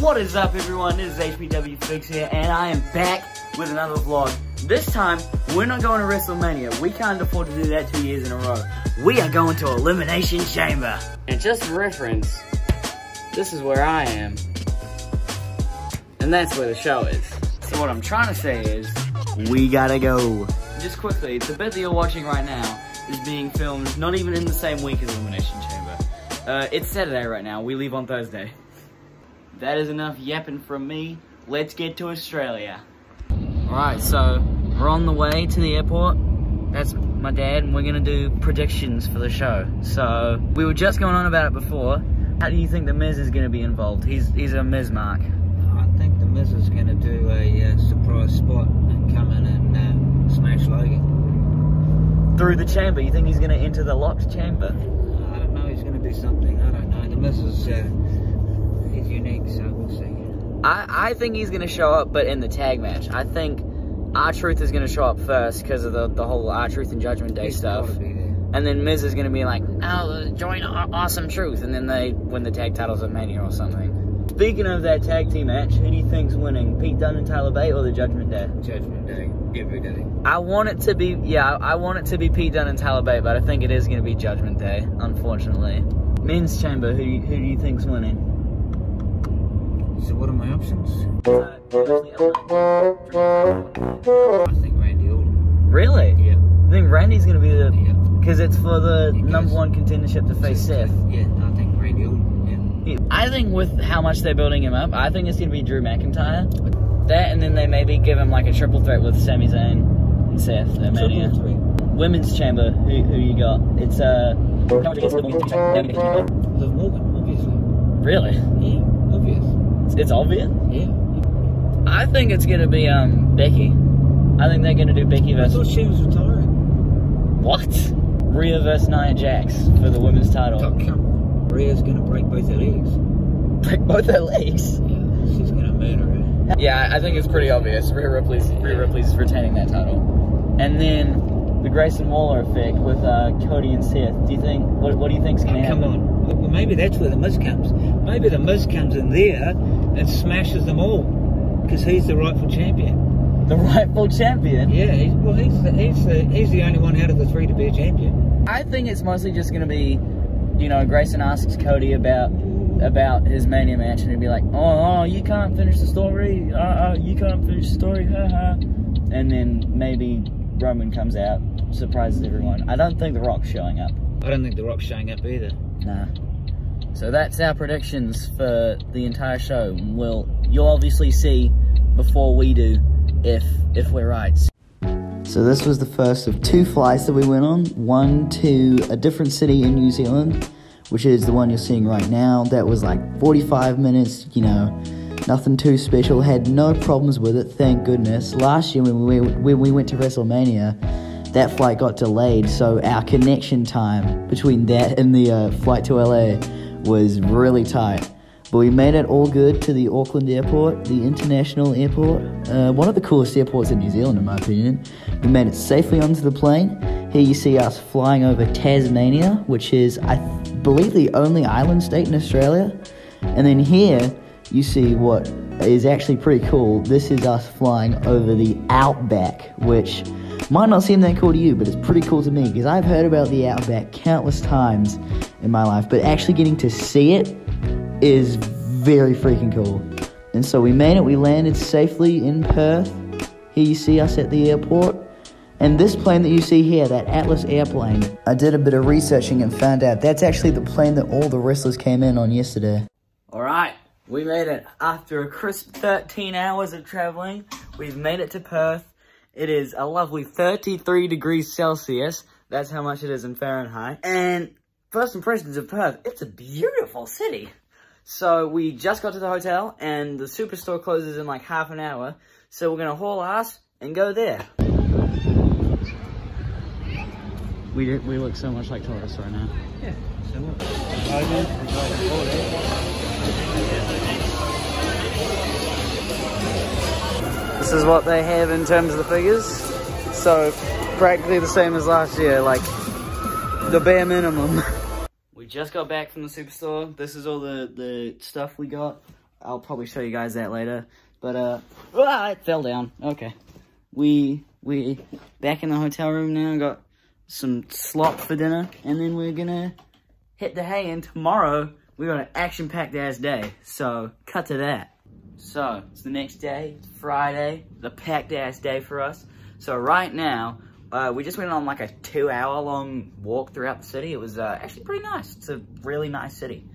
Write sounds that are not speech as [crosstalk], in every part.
What is up everyone, this is HPW Figs here and I am back with another vlog. This time, we're not going to WrestleMania. We can't afford to do that two years in a row. We are going to Elimination Chamber. And just for reference, this is where I am. And that's where the show is. So what I'm trying to say is, we gotta go. Just quickly, the bit that you're watching right now is being filmed not even in the same week as Elimination Chamber. Uh, it's Saturday right now, we leave on Thursday. That is enough yapping from me. Let's get to Australia. Alright, so we're on the way to the airport. That's my dad, and we're gonna do predictions for the show. So we were just going on about it before. How do you think the Miz is gonna be involved? He's he's a Miz mark. I think the Miz is going to do a uh, surprise spot and come in and uh, smash Logan. Through the chamber, you think he's gonna enter the locked chamber? I don't know, he's going to do something. I don't know. The Miz is uh, so we'll see. I, I think he's gonna show up, but in the tag match. I think R-Truth is gonna show up first because of the, the whole R-Truth and judgment day He's stuff. gotta be there. And then Miz is gonna be like, oh, join Aw- Awesome Truth. And then they win the tag titles at Mania or something. Speaking of that tag team match, who do you think's winning? Pete Dunne and Tyler Bate or the Judgment Day? Judgment Day, every day. I want it to be, yeah, I want it to be Pete Dunne and Tyler Bate, but I think it is gonna be Judgment Day, unfortunately. Men's Chamber, who, do you- who do you think's winning? So what are my options? Uh, I think Randy Orton. Really? Yeah, I think Randy's gonna be the, yeah. because it's for the number one contendership to face Seth. Yeah, I think Randy Orton. Yeah. I think with how much they're building him up, I think it's gonna be Drew McIntyre. That and then they maybe give him like a triple threat with Sami Zayn and Seth at Mania. Triple threat. Women's chamber, who, who you got? It's uh the. Liv Morgan, obviously. Really? Yeah. It's, obvious. Yeah. I think it's gonna be um Becky. I think they're gonna do Becky I thought she was retiring. what? Rhea versus Nia Jax for the women's title. Oh, come on. Rhea's gonna break both her legs. Break both their legs. Yeah, she's gonna murder her. Yeah, I think it's pretty obvious. Rhea Ripley's Rhea Ripley's retaining that title, and then the Grayson Waller effect with uh, Cody and Seth. Do you think? What, what do you think's gonna Oh, happen? come on. Well, maybe that's where the Miz comes. Maybe the Miz comes in there and smashes them all. Because he's the rightful champion. The rightful champion. Yeah, he's, well, he's the, he's, the, he's the only one out of the three to be a champion. I think it's mostly just gonna be, you know, Grayson asks Cody about about his Mania match, and he'd be like, "Oh, oh you can't finish the story. Uh, uh, you can't finish the story." Haha. and then maybe Roman comes out, surprises everyone. I don't think The Rock's showing up. I don't think The Rock's showing up either. Nah. So that's our predictions for the entire show. We'll you'll obviously see before we do if if we're right. So this was the first of two flights that we went on. One to a different city in New Zealand, which is the one you're seeing right now. That was like 45 minutes, you know, nothing too special. Had no problems with it, thank goodness. Last year when we when we went to WrestleMania, that flight got delayed, so our connection time between that and the uh, flight to LA was really tight. But we made it all good to the Auckland airport, the international airport, uh, one of the coolest airports in New Zealand, in my opinion. We made it safely onto the plane. Here you see us flying over Tasmania, which is, I th- believe, the only island state in Australia. And then here you see what is actually pretty cool. This is us flying over the Outback, which might not seem that cool to you, but it's pretty cool to me because I've heard about the Outback countless times in my life, but actually getting to see it is very freaking cool. And so we made it, we landed safely in Perth. Here you see us at the airport. And this plane that you see here, that Atlas airplane, I did a bit of researching and found out that's actually the plane that all the wrestlers came in on yesterday. Alright, we made it. After a crisp 13 hours of traveling, we've made it to Perth. It is a lovely 33 degrees Celsius. That's how much it is in Fahrenheit. And first impressions of Perth, it's a beautiful city. So we just got to the hotel and the superstore closes in like half an hour. So we're gonna haul ass and go there. We, do, we look so much like tourists right now. Yeah, so what? This is what they have in terms of the figures. So practically the same as last year, like the bare minimum. [laughs] We just got back from the superstore. This is all the, the stuff we got. I'll probably show you guys that later. But uh, ah, it fell down. Okay, we we back in the hotel room now. Got some slop for dinner, and then we're gonna hit the hay. And tomorrow we got an action-packed ass day. So cut to that. So it's the next day, it's Friday, the packed ass day for us. So right now, uh, we just went on like a two hour long walk throughout the city. It was uh, actually pretty nice. It's a really nice city.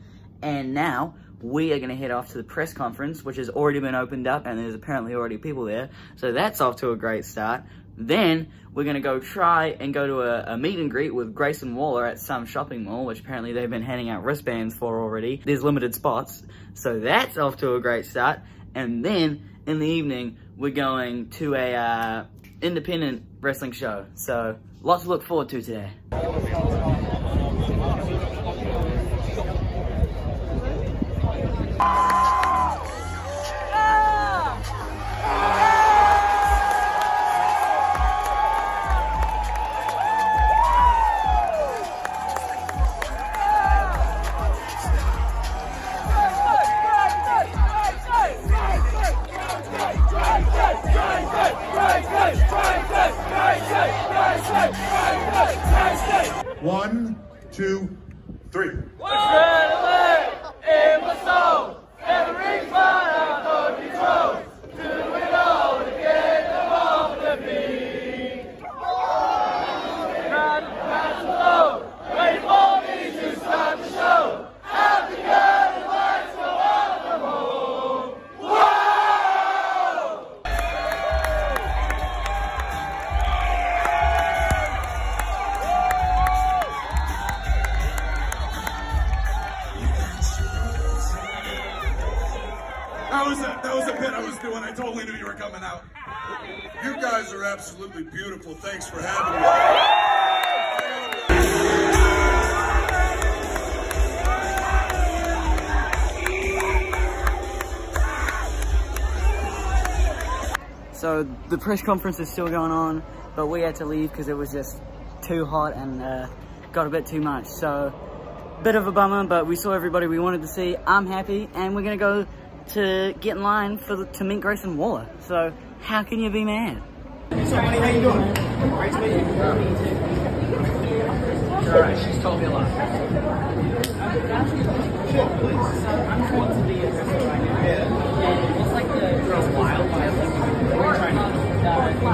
And now we are going to head off to the press conference, which has already been opened up and there's apparently already people there. So that's off to a great start. Then we're going to go try and go to a, a, meet and greet with Grayson Waller at some shopping mall, which apparently they've been handing out wristbands for already. There's limited spots. So that's off to a great start. And then in the evening, we're going to a uh, independent wrestling show. So lots to look forward to today. So the press conference is still going on, but we had to leave because it was just too hot and uh, got a bit too much. So bit of a bummer, but we saw everybody we wanted to see. I'm happy, and we're gonna go to get in line for the, to meet Grayson Waller. So how can you be mad? So, honey, how you doing? Great to meet you. All right, she's told me a lot. Sure, please. I'm going to be a wrestler right now. Yeah. What's like the girl wildlife? Where are you trying to New Zealand. Go to the gym. Work as a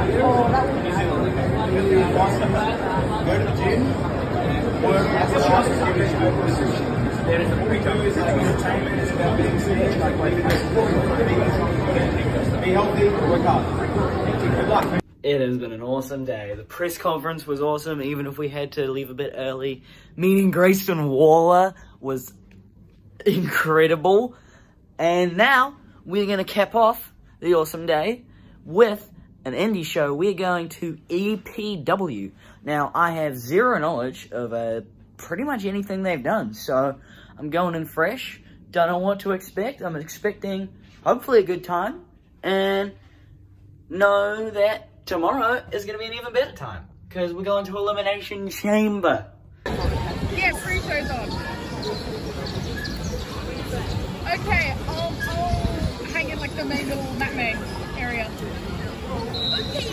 It has been an awesome day. The press conference was awesome, even if we had to leave a bit early. Meeting Grayson Waller was incredible. And now we're going to cap off the awesome day with an indie show. We're going to EPW. Now, I have zero knowledge of uh, pretty much anything they've done, so I'm going in fresh. Don't know what to expect. I'm expecting, hopefully, a good time. And know that tomorrow is going to be an even better time because we're going to Elimination Chamber. Yeah, free shows on. Okay, I'll, I'll hang in like the main little matinee area. Okay,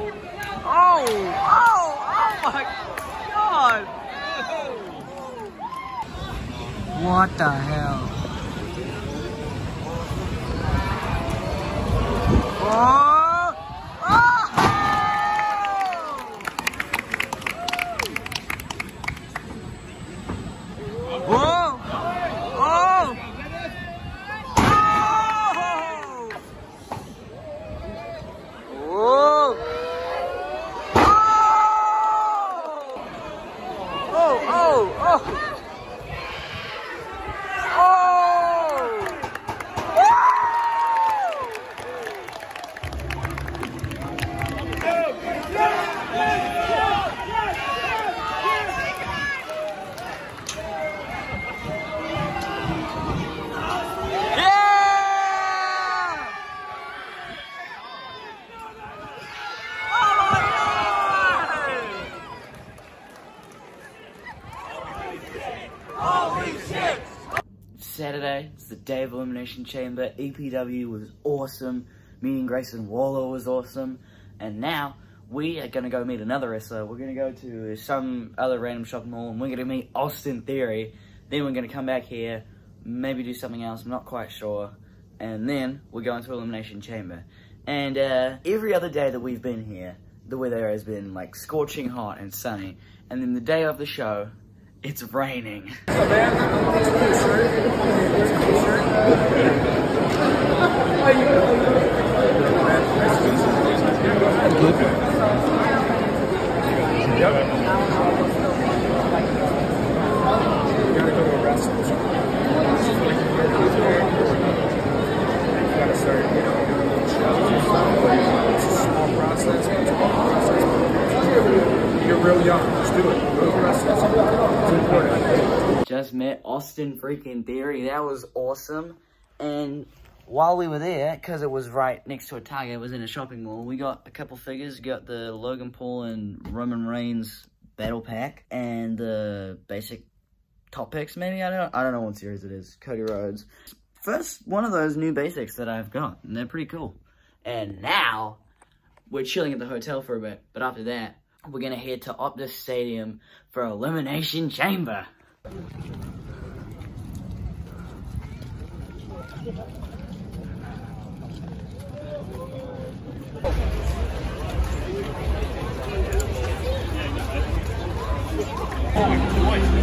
Oh, oh, oh my god. What the hell? Oh! Day of Elimination Chamber. EPW was awesome. Meeting Grayson Waller was awesome. And now we are going to go meet another wrestler. We're going to go to some other random shopping mall and we're going to meet Austin Theory. Then we're going to come back here, maybe do something else, I'm not quite sure. And then we're going to Elimination Chamber. And uh, every other day that we've been here, the weather has been like scorching hot and sunny. And then the day of the show, it's raining. It's a small process, but it's a long process. You're real young. Just do it. Go to. It's important. just met Austin freaking Theory. That was awesome. And while we were there, because it was right next to a Target, it was in a shopping mall, we got a couple figures. Got the Logan Paul and Roman Reigns battle pack and the basic top picks, maybe? I don't I don't know what series it is. Cody Rhodes. First one of those new basics that I've got, and they're pretty cool. And now, we're chilling at the hotel for a bit, but after that, we're going to head to Optus Stadium for Elimination Chamber. Oh,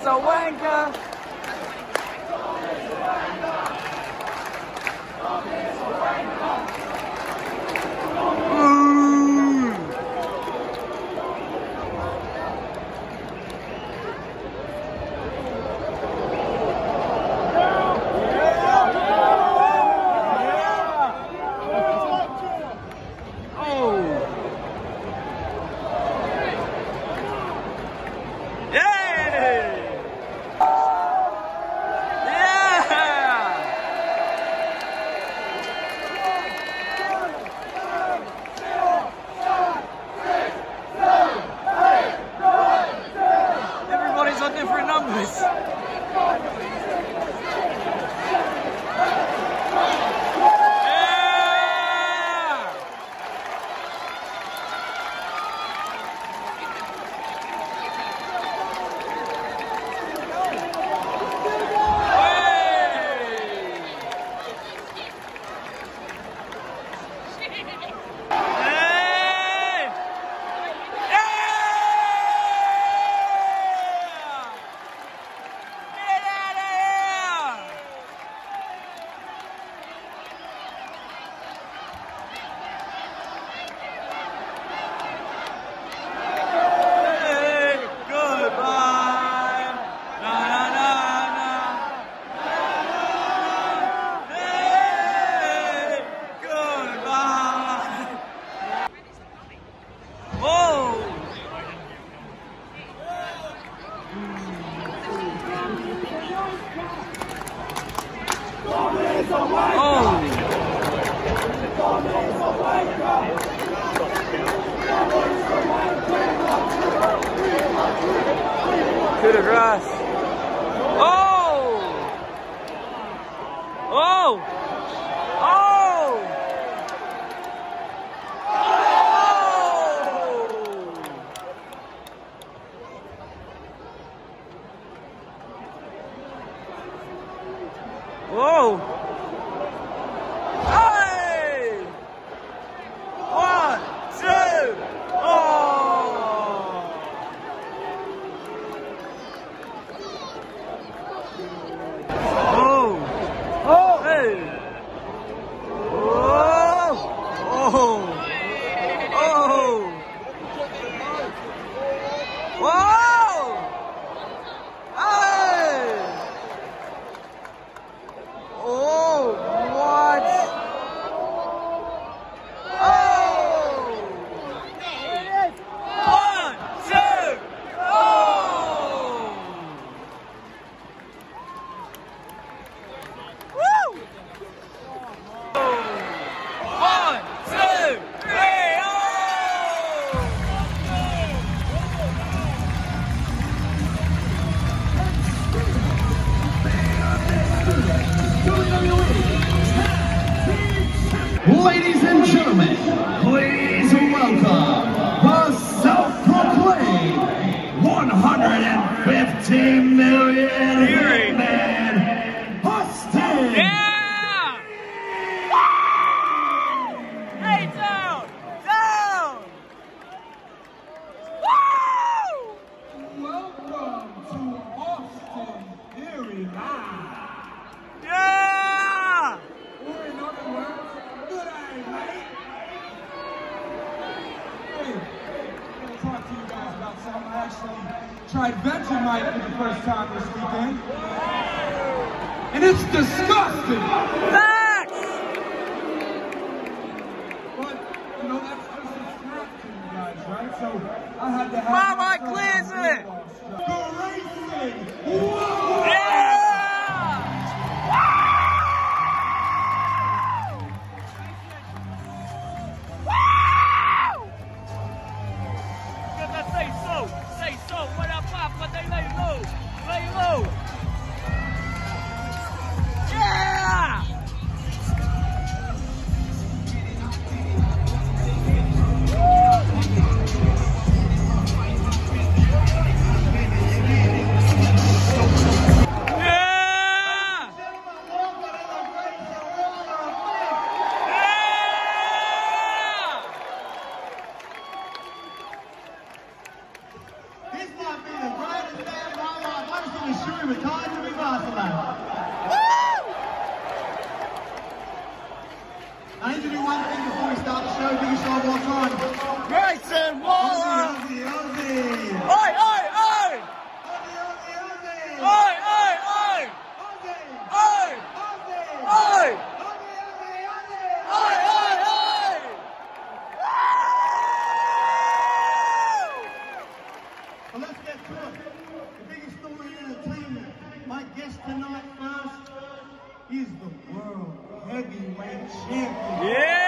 is a wanker. Oh! disgusting. Facts. But, you know, that's just you guys, right? So I had to have... Cleansing. My guest tonight first is the world heavyweight champion. Yeah!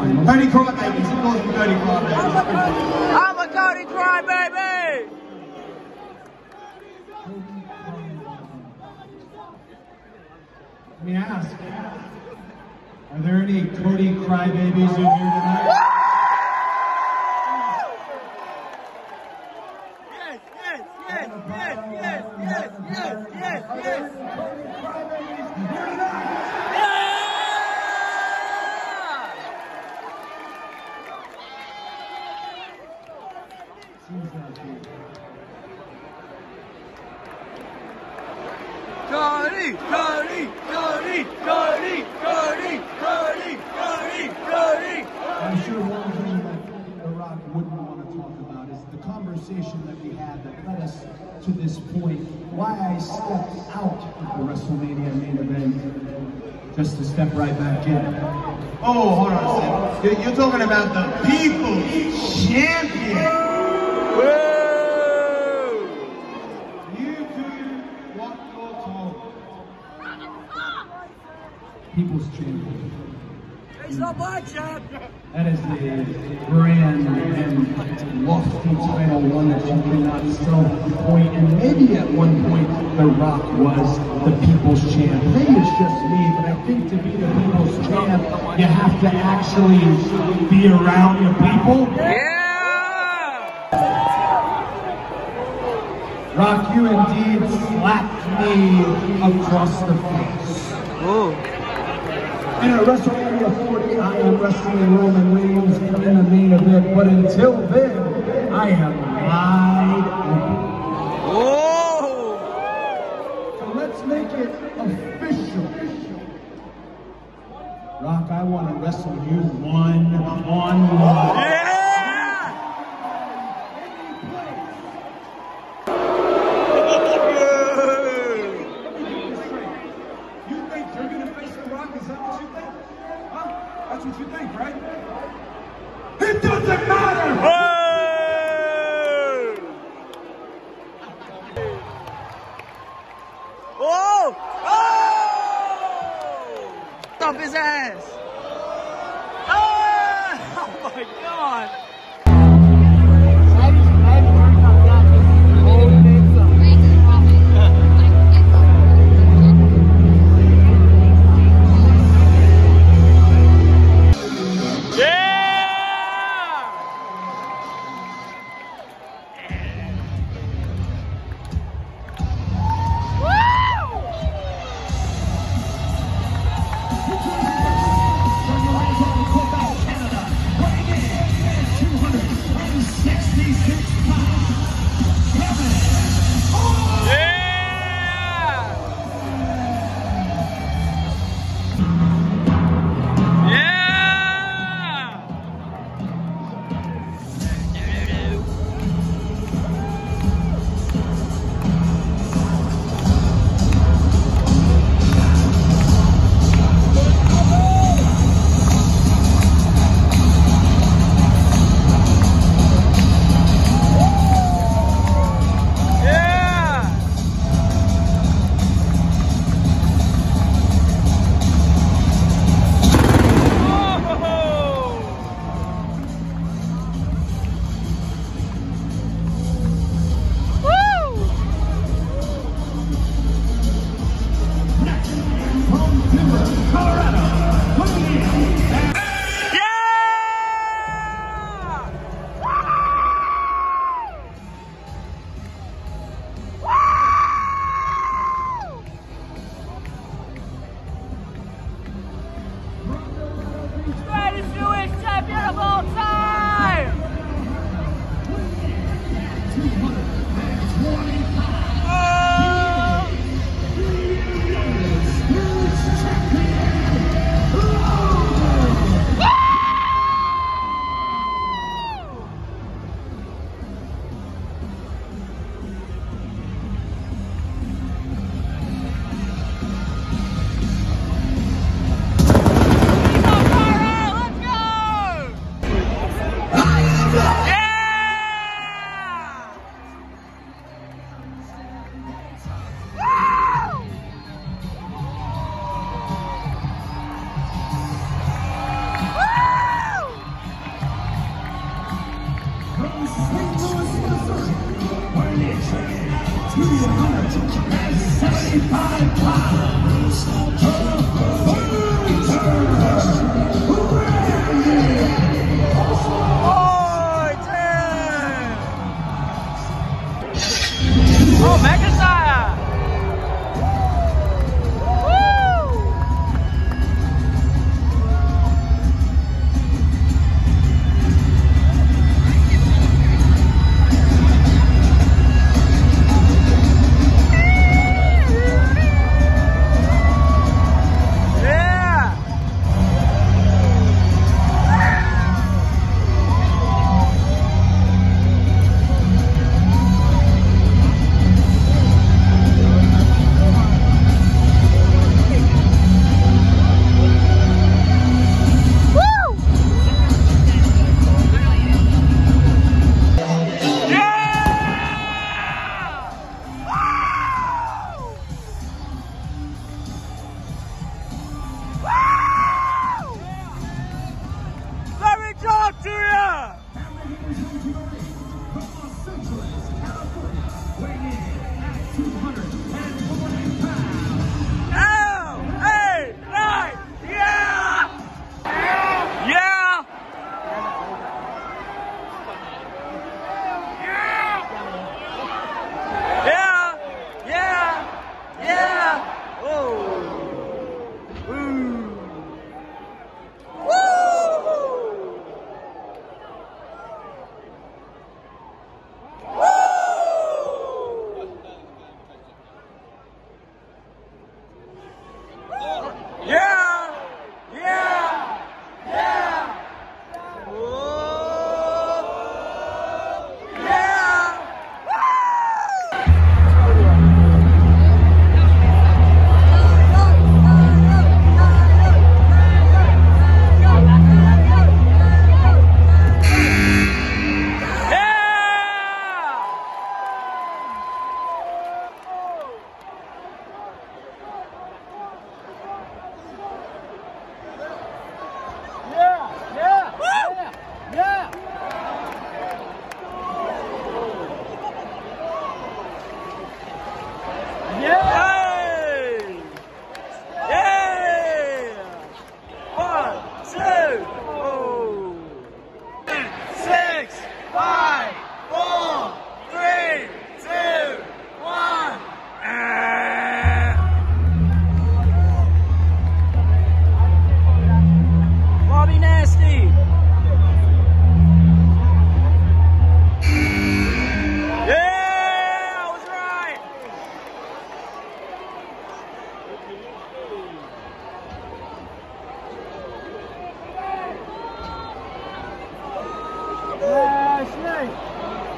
Of mine? Dirty crybabies. He calls them dirty crybabies. I'm a Cody crybaby! Let me ask, are there any Cody crybabies in here tonight? Yes, yes, yes, yes, yes, yes, yes, yes, yes. Yeah! Cody, Cody, Cody, Cody, Cody, Cody, Cody. I'm sure one thing that Rock wouldn't want to talk about is the conversation that we had that led us to this point. Why I stepped out of the WrestleMania main event just to step right back in. Oh, hold on a second. You're, you're talking about the People's Champion. You do what you're told. People's Champion. It's not my job. That is the grand and lofty title, one that you cannot self-point. And maybe at one point, The Rock was the people's champ. Maybe it's just me, but I think to be the people's champ, you have to actually be around the people. Yeah! Rock, you indeed slapped me across the face. Oh. And at WrestleMania 40, I am wrestling Roman Reigns in the main event. But until then, I am wide open. Oh! So let's make it official. Rock, I want to wrestle you one on one.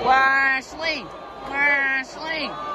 Lashley. Lashley.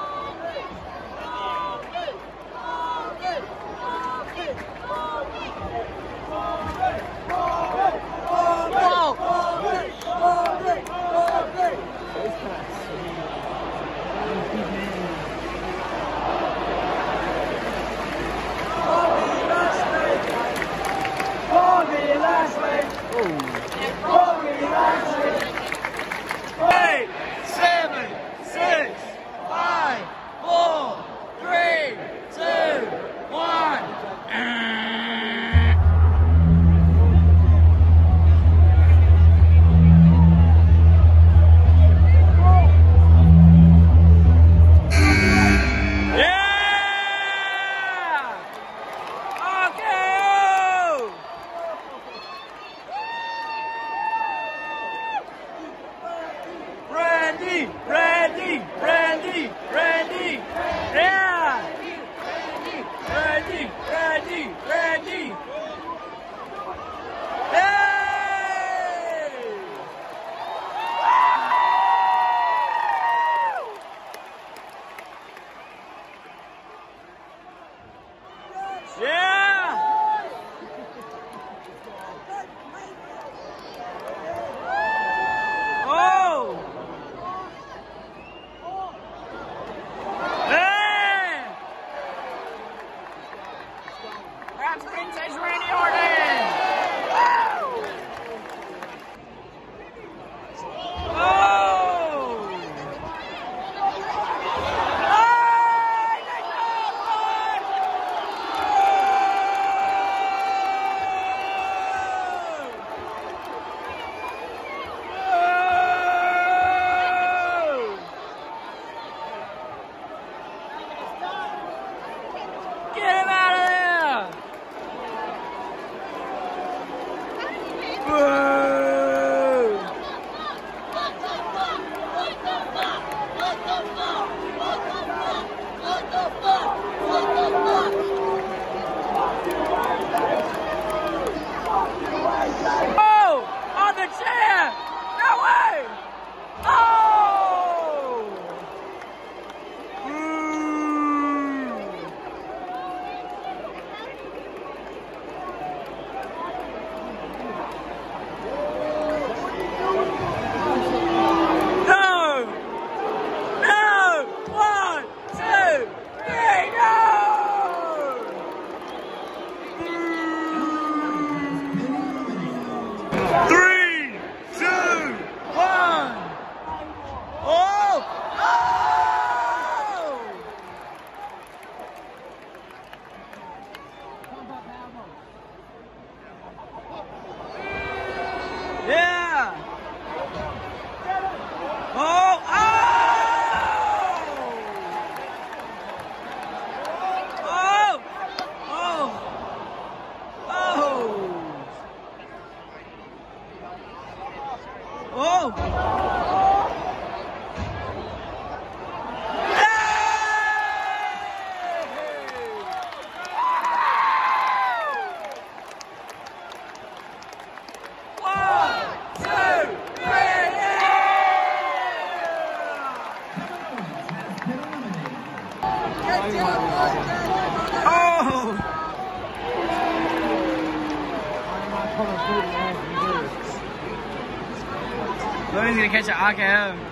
Sa 凯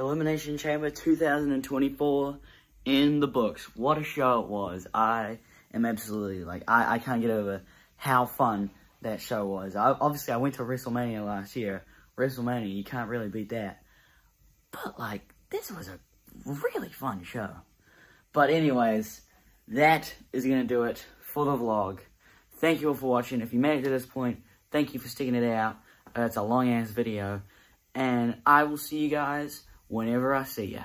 Elimination Chamber 2024 in the books. What a show it was. I am absolutely, like, I, I can't get over how fun that show was. I, obviously, I went to WrestleMania last year. WrestleMania, you can't really beat that. But, like, this was a really fun show. But anyways, that is going to do it for the vlog. Thank you all for watching. If you made it to this point, thank you for sticking it out. Uh, it's a long-ass video. And I will see you guys whenever I see you.